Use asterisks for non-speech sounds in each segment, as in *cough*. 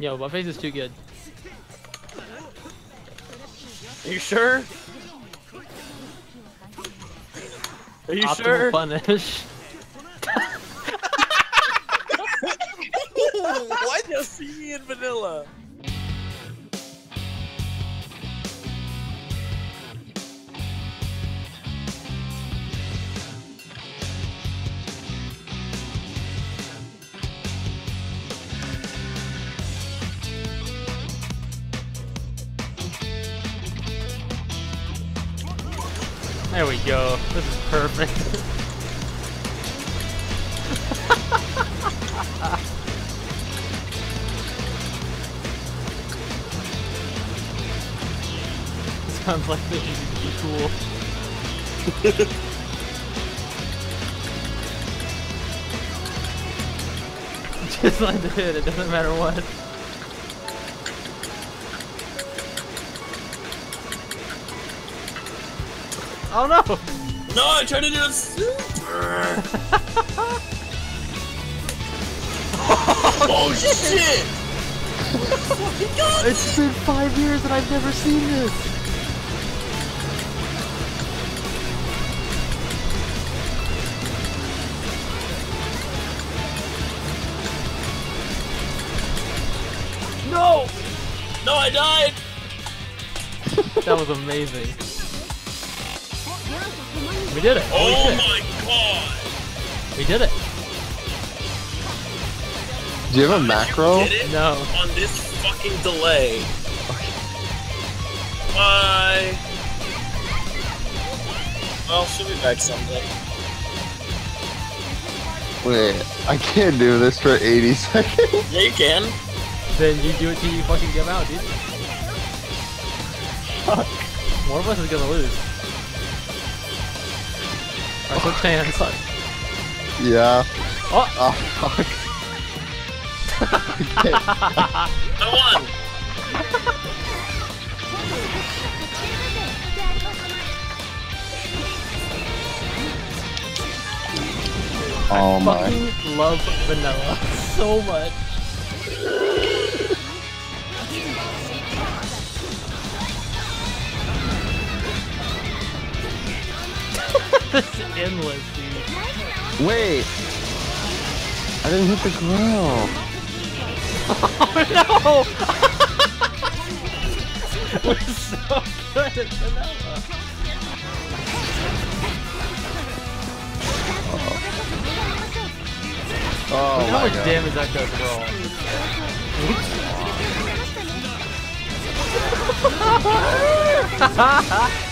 Yo, my face is too good. Are you sure? Are you Optimal sure? punish. *laughs* *laughs* Why do you see me in vanilla? There we go. This is perfect. *laughs* Sounds like this is be cool. *laughs* Just like to hit, it doesn't matter what. Oh no! No, I tried to do a super. *laughs* oh shit! *laughs* It's been five years and I've never seen this! No! No, I died. *laughs* That was amazing. We did it! Oh Holy Oh shit. my god! We did it! Do you have a macro? Did it No. on this fucking delay. Bye. Well, she'll be back someday. Wait, I can't do this for 80 *laughs* seconds. Yeah, you can. Then you do it till you fucking give out, dude. Fuck. One of us is gonna lose. Alright, switch hands. Yeah. Oh! Oh, fuck. *laughs* Okay. I won. Oh my. fucking love vanilla *laughs* so much. It's *laughs* endless, dude. Wait. I didn't hit the ground. *laughs* Oh no! *laughs* We're so good at vanilla. Oh, oh Look how much god. damage that does for all.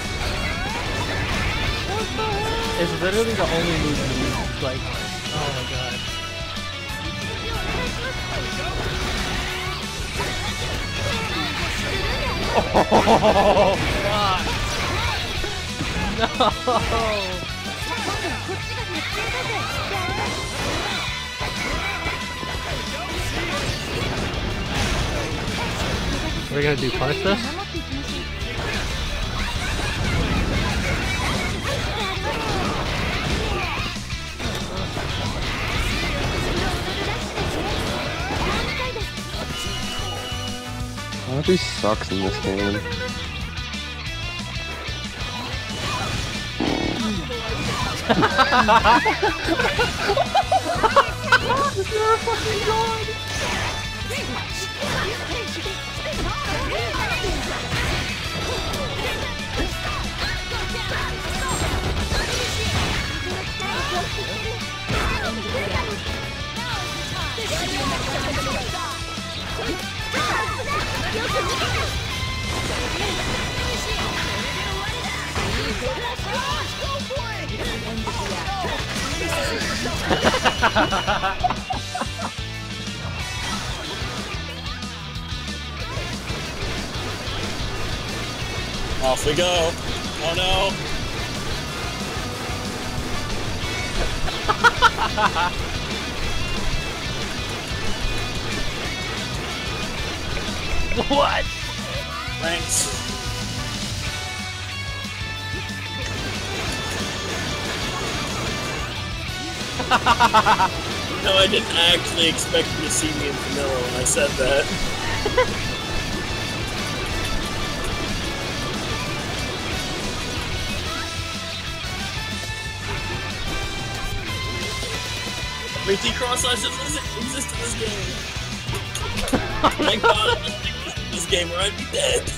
It's literally the only move you use. Like, oh my god. Oh, fuck. *laughs* No! We're gonna do punish this? Audrey sucks in this game. You're a fucking god! Off we go. Oh no. *laughs* What? Thanks. *laughs* No, I didn't actually expect you to see me in vanilla when I said that. *laughs* Wait, D-Cross doesn't exist in this game. *laughs* Thank God it doesn't exist this game or I'd be dead.